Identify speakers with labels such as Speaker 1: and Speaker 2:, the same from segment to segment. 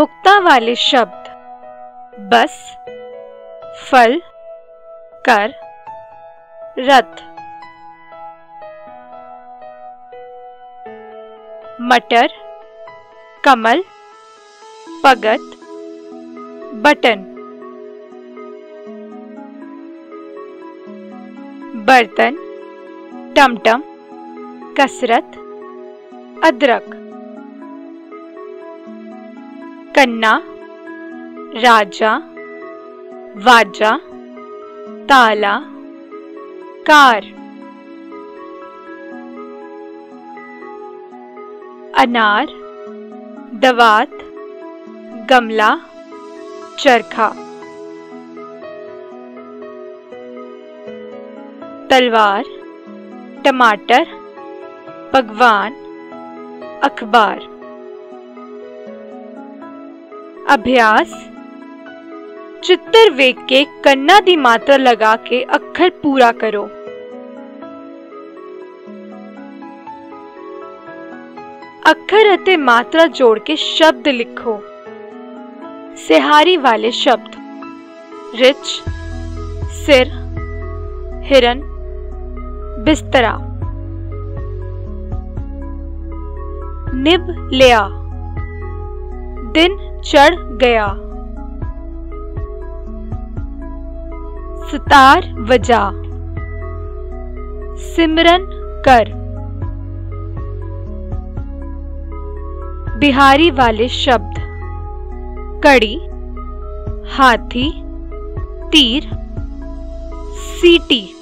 Speaker 1: मुक्ता वाले शब्द। बस, फल, कर, रथ। मटर, कमल, पगत, बटन। बर्तन, टमटम, कसरत, अदरक। कन्ना राजा वाजा ताला कार। अनार दवात गमला चरखा। तलवार टमाटर भगवान अखबार। अभ्यास। चित्र वेख के कन्ना दी मात्रा लगा के अक्षर पूरा करो। अक्षर ਅਤੇ मात्रा जोड़ के शब्द लिखो। सिहारी वाले शब्द। रिच, सिर, हिरन, बिस्तरा। निब, लिया। दिन चढ़ गया। सितार बजा। सिमरन कर। बिहारी वाले शब्द। कड़ी, हाथी, तीर, सीटी।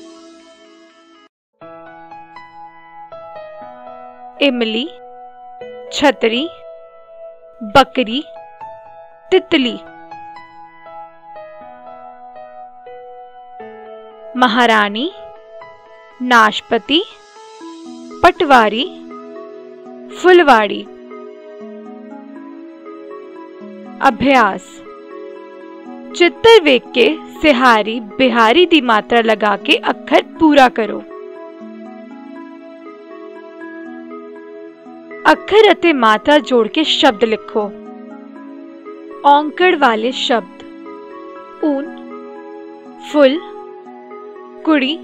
Speaker 1: इमली, छतरी, बकरी। तितली। महारानी, नाशपति, पटवारी, फुलवाड़ी। अभ्यास। चित्र वेख के सिहारी बिहारी दी मात्रा लगा के अक्षर पूरा करो। अक्षर ਅਤੇ मात्रा जोड़ के शब्द लिखो। औंकड़ वाले शब्द। ऊन, फुल, कुड़ी,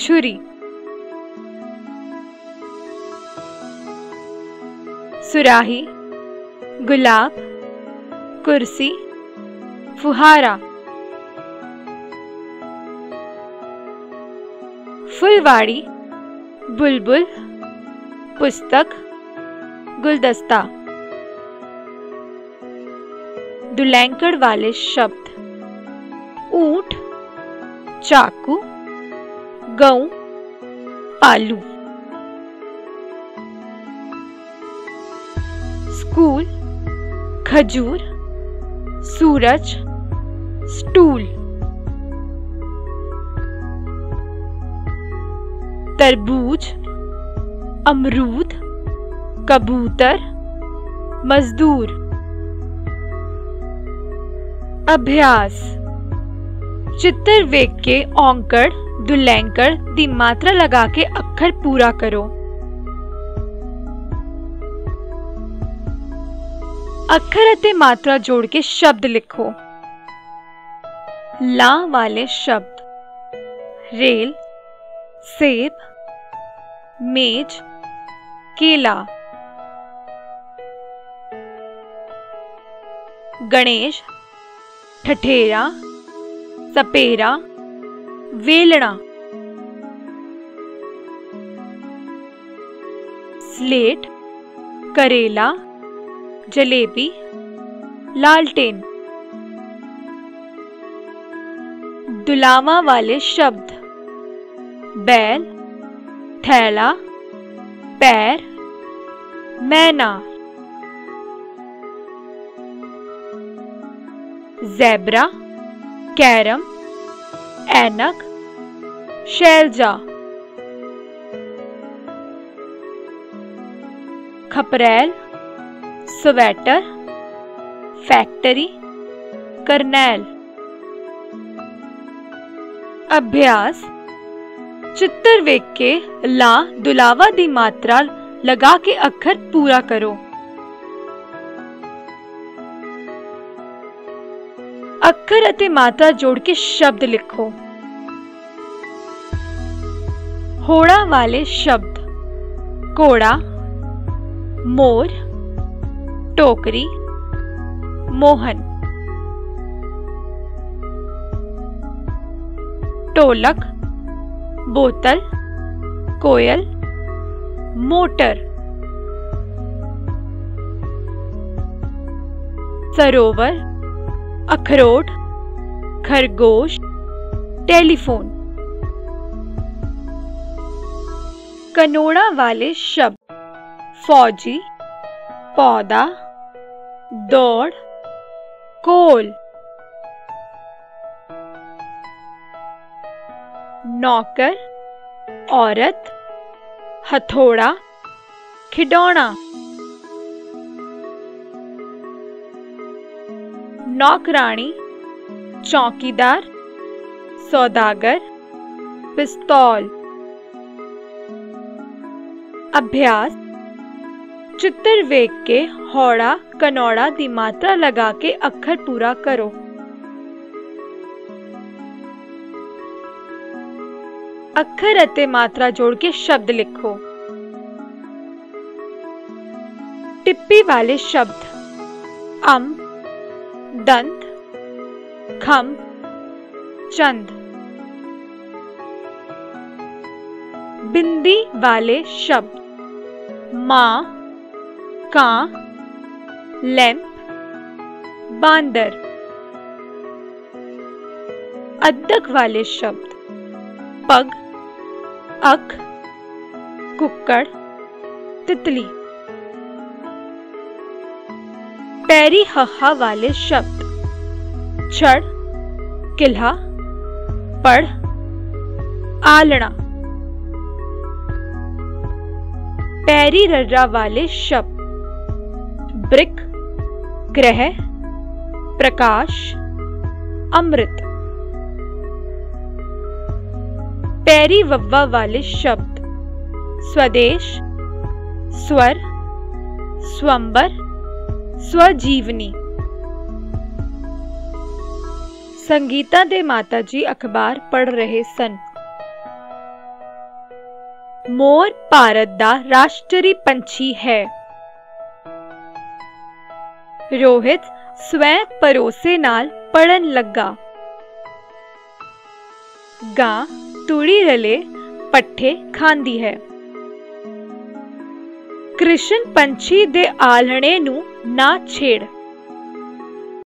Speaker 1: छुरी। सुराही, गुलाब, कुर्सी, फुहारा। फुलवाड़ी, बुलबुल, पुस्तक, गुलदस्ता। दुलैंकड़ वाले शब्द। ऊँट, चाकू, गऊ, पालू। स्कूल, खजूर, सूरज, स्टूल। तरबूज, अमरूद, कबूतर, मजदूर। अभ्यास चित्र वेख के औंकड़ दुलैंकड़ दी मात्रा लगा के अक्षर पूरा करो ਅੱਖਰ ਅਤੇ ਮਾਤਰਾ ਜੋੜ ਕੇ ਸ਼ਬਦ ਲਿਖੋ ਲਾ ਵਾਲੇ ਸ਼ਬਦ ਰੇਲ ਸੇਬ ਮੇਜ केला गणेश ठठेरा सपेरा वेलना स्लेट करेला जलेबी लालटेन। दुलावा वाले शब्द। बैल थैला पैर मैना। जैबरा कैरम ऐनक शैलजा खपरेल स्वेटर फैक्ट्री करनैल अभ्यास चित्र वेख के ला दुलावा दी मात्रा लगा के अक्षर पूरा करो ਅੱਖਰ ਅਤੇ ਮਾਤਰਾ ਜੋੜ ਕੇ ਸ਼ਬਦ ਲਿਖੋ ਹੋੜਾ ਵਾਲੇ ਸ਼ਬਦ ਕੋੜਾ मोर टोकरी मोहन ढोलक बोतल कोयल मोटर सरोवर अखरोट खरगोश टेलीफोन। कनोड़ा वाले शब्द फौजी पौधा दौड़ कोल। नौकर औरत हथौड़ा खिडौना। नौकरानी चौकीदार, सौदागर, पिस्तौल। अभ्यास चित्र वेग के हौड़ा कनौड़ा दी मात्रा लगा के अक्षर पूरा करो। अक्षर अते मात्रा जोड़ के शब्द लिखो। टिप्पी वाले शब्द अंब दंत खम चंद। बिंदी वाले शब्द, माँ, का, लैंप, बांदर। अद्दक वाले शब्द, पग, अख, कुक्कड़, तितली। पैरी हहा वाले शब्द। छड़, किल्हा, पढ़ आलना पैरी रर्रा वाले शब्द। ब्रिक, ग्रह, प्रकाश, अमृत। पैरी वव्वा वाले शब्द। स्वदेश, स्वर, स्वंबर स्वजीवनी। संगीता दे माता जी अखबार पढ़ रहे सन। मोर भारत दा राष्ट्रीय पंछी है। रोहित स्वयं परोसे नाल पढ़न लगा। गां तुड़ी रले पट्ठे खांदी है। ਕ੍ਰਿਸ਼ਨ ਪੰਛੀ ਦੇ ਆਲਣੇ ਨੂੰ ਨਾ ਛੇੜ।